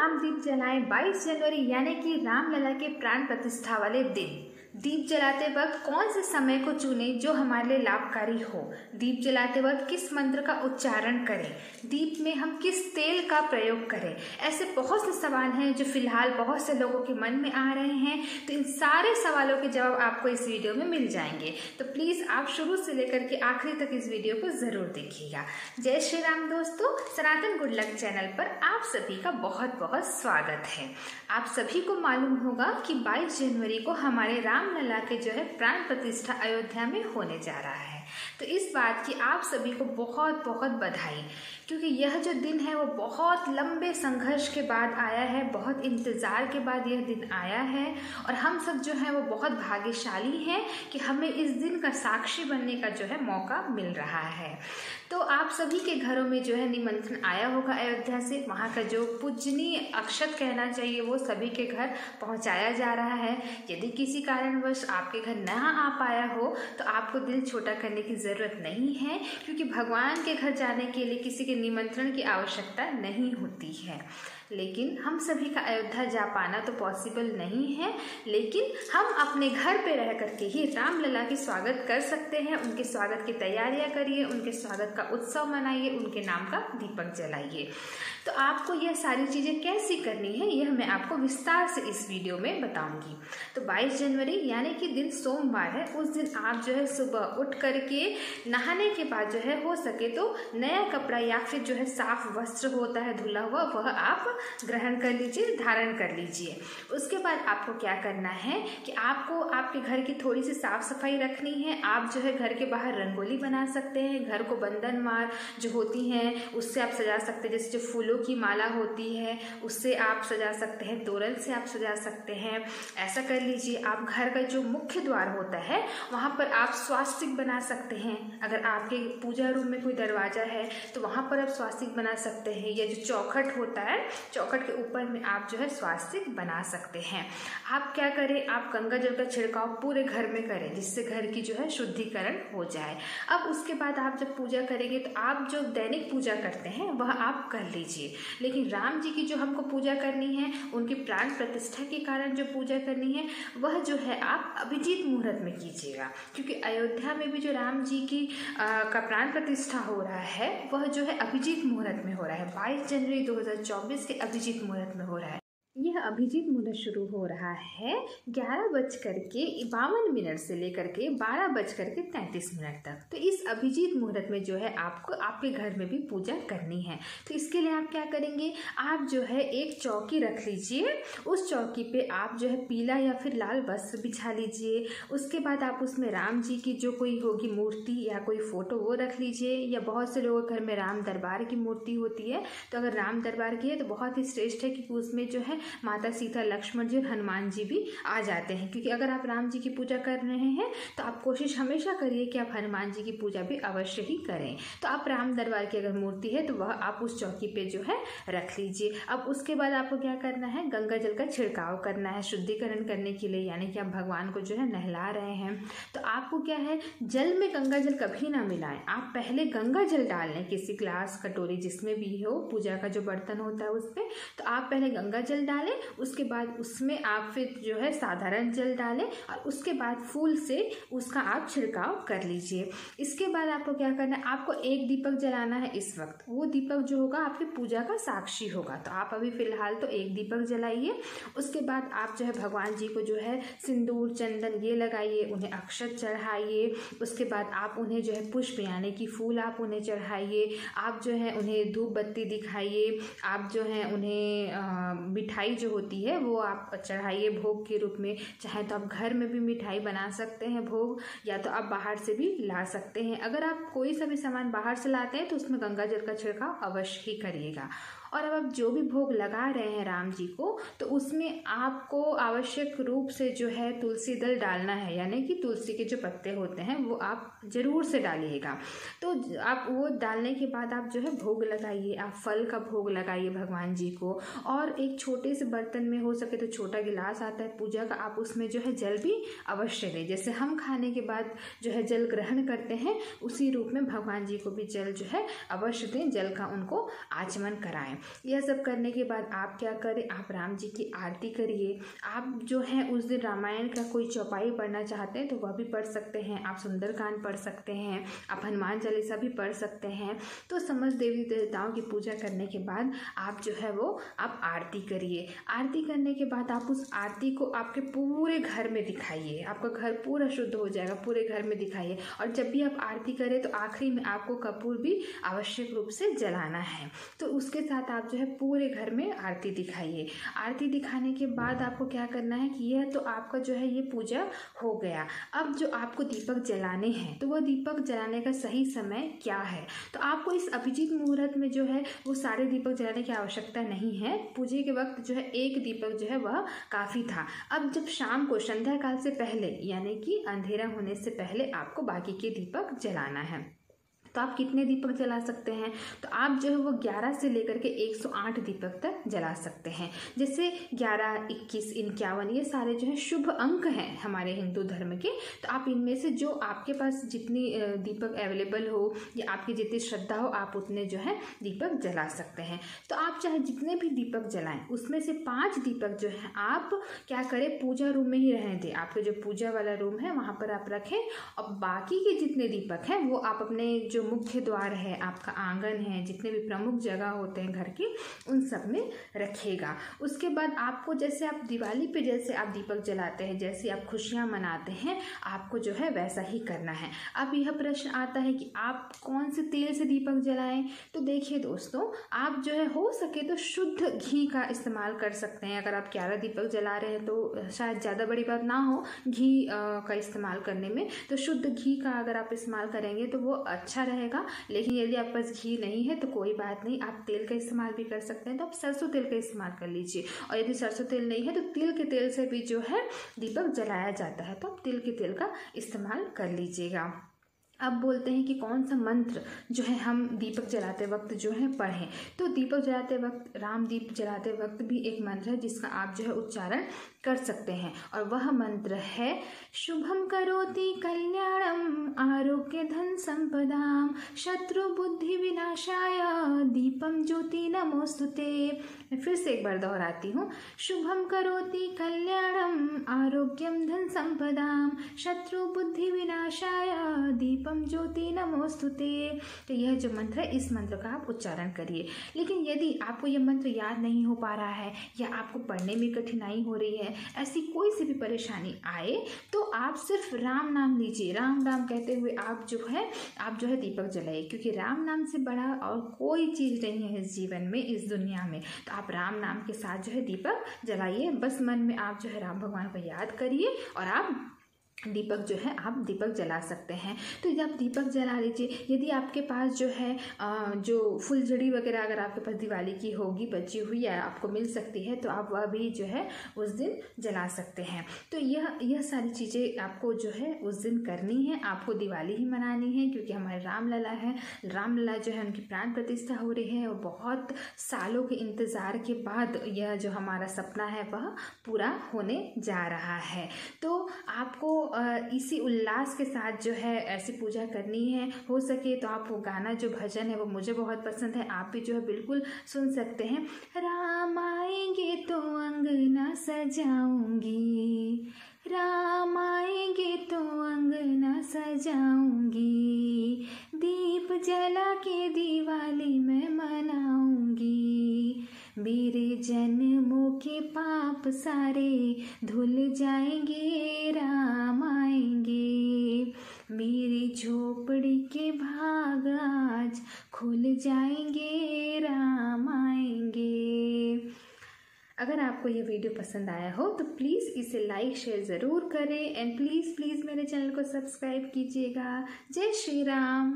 राम दीप जलाएँ 22 जनवरी यानी कि रामलला के प्राण प्रतिष्ठा वाले दिन। दीप जलाते वक्त कौन से समय को चुने जो हमारे लिए लाभकारी हो? दीप जलाते वक्त किस मंत्र का उच्चारण करें? दीप में हम किस तेल का प्रयोग करें? ऐसे बहुत से सवाल हैं जो फ़िलहाल बहुत से लोगों के मन में आ रहे हैं। तो इन सारे सवालों के जवाब आपको इस वीडियो में मिल जाएँगे। तो प्लीज़ आप शुरू से लेकर के आखिरी तक इस वीडियो को ज़रूर देखिएगा। जय श्री राम दोस्तों, सनातन गुड लक चैनल पर आप सभी का बहुत बहुत स्वागत है। आप सभी को मालूम होगा कि 22 जनवरी को हमारे राम रामलला के जो है प्राण प्रतिष्ठा अयोध्या में होने जा रहा है। तो इस बात की आप सभी को बहुत बहुत बधाई। क्योंकि यह जो दिन है, वो बहुत लंबे संघर्ष के बाद आया है, बहुत इंतज़ार के बाद यह दिन आया है और हम सब जो है, वो बहुत भाग्यशाली हैं कि हमें इस दिन का साक्षी बनने का जो है मौका मिल रहा है। तो आप सभी के घरों में जो है निमंत्रण आया होगा अयोध्या से। वहाँ का जो पूजनीय अक्षत कहना चाहिए, वो सभी के घर पहुँचाया जा रहा है। यदि किसी कारणवश आपके घर न आ पाया हो तो आपको दिल छोटा करने की ज़रूरत नहीं है, क्योंकि भगवान के घर जाने के लिए किसी के निमंत्रण की आवश्यकता नहीं होती है। लेकिन हम सभी का अयोध्या जा पाना तो पॉसिबल नहीं है, लेकिन हम अपने घर पे रह करके ही रामलला की स्वागत कर सकते हैं। उनके स्वागत की तैयारियाँ करिए, उनके स्वागत का उत्सव मनाइए, उनके नाम का दीपक जलाइए। तो आपको यह सारी चीज़ें कैसी करनी है, यह मैं आपको विस्तार से इस वीडियो में बताऊँगी। तो 22 जनवरी, यानी कि दिन सोमवार है, उस दिन आप जो है सुबह उठ करके नहाने के बाद जो है हो सके तो नया कपड़ा या फिर जो है साफ़ वस्त्र होता है, धुला हुआ, वह आप ग्रहण कर लीजिए, धारण कर लीजिए। उसके बाद आपको क्या करना है कि आपको आपके घर की थोड़ी सी साफ़ सफ़ाई रखनी है। आप जो है घर के बाहर रंगोली बना सकते हैं। घर को बंधन मार जो होती हैं, उससे आप सजा सकते हैं। जैसे जो फूलों की माला होती है, उससे आप सजा सकते हैं। तोरण से आप सजा सकते हैं। ऐसा कर लीजिए, आप घर का जो मुख्य द्वार होता है, वहाँ पर आप स्वास्तिक बना सकते हैं। अगर आपके पूजा रूम में कोई दरवाज़ा है तो वहाँ पर आप स्वास्तिक बना सकते हैं। या जो चौखट होता है चौखट के ऊपर में आप जो है स्वास्थ्य बना सकते हैं। आप क्या करें? आप गंगा जल का छिड़काव पूरे घर में करें जिससे घर की जो है शुद्धिकरण हो जाए। अब उसके बाद आप जब पूजा करेंगे तो आप जो दैनिक पूजा करते हैं वह आप कर लीजिए। लेकिन राम जी की जो हमको पूजा करनी है उनकी प्राण प्रतिष्ठा के कारण जो पूजा करनी है वह जो है आप अभिजीत मुहूर्त में कीजिएगा। क्योंकि अयोध्या में भी जो राम जी की आ, का प्राण प्रतिष्ठा हो रहा है वह जो है अभिजीत मुहूर्त में हो रहा है। बाईस जनवरी 2024 के अभिजीत मुहूर्त में हो रहा है। यह अभिजीत मुहूर्त शुरू हो रहा है ग्यारह बज करके बावन मिनट से लेकर के बारह बज करके तैंतीस मिनट तक। तो इस अभिजीत मुहूर्त में जो है आपको आपके घर में भी पूजा करनी है। तो इसके लिए आप क्या करेंगे? आप जो है एक चौकी रख लीजिए। उस चौकी पे आप जो है पीला या फिर लाल वस्त्र बिछा लीजिए। उसके बाद आप उसमें राम जी की जो कोई होगी मूर्ति या कोई फ़ोटो वो रख लीजिए। या बहुत से लोगों के घर में राम दरबार की मूर्ति होती है। तो अगर राम दरबार की है तो बहुत ही श्रेष्ठ है क्योंकि उसमें जो है माता सीता, लक्ष्मण जी और हनुमान जी भी आ जाते हैं। क्योंकि अगर आप राम जी की पूजा कर रहे हैं तो आप कोशिश हमेशा करिए कि आप हनुमान जी की पूजा भी अवश्य ही करें। तो आप राम दरबार की अगर मूर्ति है तो वह आप उस चौकी पे जो है रख लीजिए। अब उसके बाद आपको क्या करना है? गंगा जल का छिड़काव करना है, शुद्धिकरण करने के लिए, यानी कि आप भगवान को जो है नहला रहे हैं। तो आपको क्या है? जल में गंगा जल कभी ना मिलाएँ। आप पहले गंगा जल डाल लें, किसी ग्लास, कटोरी जिसमें भी हो, पूजा का जो बर्तन होता है उस पर तो आप पहले गंगा जल डालें, उसके बाद उसमें आप फिर जो है साधारण जल डालें और उसके बाद फूल से उसका आप छिड़काव कर लीजिए। इसके बाद आपको क्या करना है, आपको एक दीपक जलाना है इस वक्त। वो दीपक जो होगा, आपकी पूजा का साक्षी होगा। तो आप अभी फ़िलहाल तो एक दीपक जलाइए। उसके बाद आप जो है भगवान जी को जो है सिंदूर, चंदन ये लगाइए, उन्हें अक्षत चढ़ाइए। उसके बाद आप उन्हें जो है पुष्प यानी कि फूल आप उन्हें चढ़ाइए। आप जो है उन्हें धूप बत्ती दिखाइए। आप जो है उन्हें मिठाई जो होती है, वो आप चढ़ाइए भोग के रूप में। चाहे तो आप घर में भी मिठाई बना सकते हैं भोग, या तो आप बाहर से भी ला सकते हैं। अगर आप कोई सा भी सामान बाहर से लाते हैं तो उसमें गंगा जल का छिड़काव अवश्य ही करिएगा। और अब आप जो भी भोग लगा रहे हैं राम जी को तो उसमें आपको आवश्यक रूप से जो है तुलसी दल डालना है। यानी कि तुलसी के जो पत्ते होते हैं, वो आप ज़रूर से डालिएगा। तो आप वो डालने के बाद आप जो है भोग लगाइए, आप फल का भोग लगाइए भगवान जी को। और एक छोटे से बर्तन में हो सके तो छोटा गिलास आता है पूजा का, आप उसमें जो है जल भी अवश्य दें। जैसे हम खाने के बाद जो है जल ग्रहण करते हैं, उसी रूप में भगवान जी को भी जल जो है अवश्य दें, जल का उनको आचमन कराएँ। यह सब करने के बाद आप क्या करें? आप राम जी की आरती करिए। आप जो है, उस दिन रामायण का कोई चौपाई पढ़ना चाहते हैं तो वह भी पढ़ सकते हैं। आप सुंदरकांड पढ़ सकते हैं, आप हनुमान चालीसा भी पढ़ सकते हैं। तो समझ देवी देवताओं की पूजा करने के बाद आप जो है वो आप आरती करिए। आरती करने के बाद आप उस आरती को आपके पूरे घर में दिखाइए। आपका घर पूरा शुद्ध हो जाएगा, पूरे घर में दिखाइए। और जब भी आप आरती करें तो आखिरी में आपको कपूर भी आवश्यक रूप से जलाना है। तो उसके साथ आप जो है पूरे घर में आरती दिखाइए। आरती दिखाने के बाद आपको क्या करना है कि यह तो आपका जो है ये पूजा हो गया। अब जो आपको दीपक जलाने हैं तो वह दीपक जलाने का सही समय क्या है? तो आपको इस अभिजीत मुहूर्त में जो है वो सारे दीपक जलाने की आवश्यकता नहीं है। पूजे के वक्त जो है एक दीपक जो है वह काफ़ी था। अब जब शाम को संध्या काल से पहले, यानी कि अंधेरा होने से पहले आपको बाकी के दीपक जलाना है। तो आप कितने दीपक जला सकते हैं? तो आप जो है वो 11 से लेकर के 108 दीपक तक जला सकते हैं। जैसे 11, 21, इक्यावन ये सारे जो है शुभ अंक हैं हमारे हिंदू धर्म के। तो आप इनमें से जो आपके पास जितनी दीपक अवेलेबल हो या आपकी जितनी श्रद्धा हो आप उतने जो है दीपक जला सकते हैं। तो आप चाहे जितने भी दीपक जलाएँ उसमें से पाँच दीपक जो है आप क्या करें पूजा रूम में ही रहने दें। आपके जो पूजा वाला रूम है वहाँ पर आप रखें। और बाकी के जितने दीपक हैं वो आप अपने जो जो मुख्य द्वार है, आपका आँगन है, जितने भी प्रमुख जगह होते हैं घर के, उन सब में रखेगा। उसके बाद आपको जैसे आप दिवाली पे जैसे आप दीपक जलाते हैं, जैसे आप खुशियाँ मनाते हैं, आपको जो है वैसा ही करना है। अब यह प्रश्न आता है कि आप कौन से तेल से दीपक जलाएँ? तो देखिए दोस्तों, आप जो है हो सके तो शुद्ध घी का इस्तेमाल कर सकते हैं। अगर आप ग्यारह दीपक जला रहे हैं तो शायद ज़्यादा बड़ी बात ना हो, घी का इस्तेमाल करने में। तो शुद्ध घी का अगर आप इस्तेमाल करेंगे तो वो अच्छा रहेगा। लेकिन यदि आपके पास घी नहीं है तो कोई बात नहीं, आप तेल का इस्तेमाल भी कर सकते हैं तो आप सरसों तेल का इस्तेमाल कर लीजिए। और यदि सरसों तेल नहीं है तो तिल के तेल से भी जो है दीपक जलाया जाता है तो आप तिल के तेल का इस्तेमाल कर लीजिएगा। अब बोलते हैं कि कौन सा मंत्र जो है हम दीपक जलाते वक्त जो है पढ़ें। तो दीपक जलाते वक्त, राम दीप जलाते वक्त भी एक मंत्र है, जिसका आप जो है उच्चारण कर सकते हैं। और वह मंत्र है शुभम करोति कल्याणम आरोग्य धन संपदाम शत्रु बुद्धि विनाशाय दीपम ज्योति नमोस्तुते मैं फिर से एक बार दोहराती हूँ। शुभम करोति कल्याणम आरोग्यम धन संपदाम शत्रु बुद्धि विनाशाय दीपम ज्योति नमोस्तुते तो यह जो मंत्र है, इस मंत्र का आप उच्चारण करिए। लेकिन यदि आपको यह मंत्र याद नहीं हो पा रहा है या आपको पढ़ने में कठिनाई हो रही है ऐसी कोई सी भी परेशानी आए तो आप सिर्फ़ राम नाम लीजिए। राम नाम कहते हुए आप जो है, आप जो है दीपक जलाइए, क्योंकि राम नाम से बड़ा और कोई चीज़ नहीं है इस जीवन में, इस दुनिया में। तो आप राम नाम के साथ जो है दीपक जलाइए। बस मन में आप जो है राम भगवान को याद करिए और आप दीपक जो है, आप दीपक जला सकते हैं। तो यदि आप दीपक जला लीजिए, यदि आपके पास जो है जो फुलझड़ी वगैरह अगर आपके पास दिवाली की होगी, बची हुई या आपको मिल सकती है तो आप वह भी जो है, उस दिन जला सकते हैं। तो यह यह सारी चीज़ें आपको जो है, उस दिन करनी है। आपको दिवाली ही मनानी है, क्योंकि हमारे रामलला है। रामलला जो है, उनकी प्राण प्रतिष्ठा हो रही है और बहुत सालों के इंतज़ार के बाद यह जो हमारा सपना है, वह पूरा होने जा रहा है। तो आपको इसी उल्लास के साथ जो है, ऐसी पूजा करनी है। हो सके तो आप वो गाना जो भजन है वो मुझे बहुत पसंद है, आप भी जो है बिल्कुल सुन सकते हैं। राम आएँगे तो अंगना सजाऊँगी। राम आएँगे तो अंगना सजाऊँगी। दीप जला के दिवाली में मनाऊँगी। मेरे जन्मों के पाप सारे धुल जाएँगे, राम आएँगे। मेरी झोपड़ी के भाग आज खुल जाएँगे, राम आएँगे। अगर आपको ये वीडियो पसंद आया हो तो प्लीज़ इसे लाइक, शेयर ज़रूर करें। एंड प्लीज़ प्लीज़ मेरे चैनल को सब्सक्राइब कीजिएगा। जय श्री राम।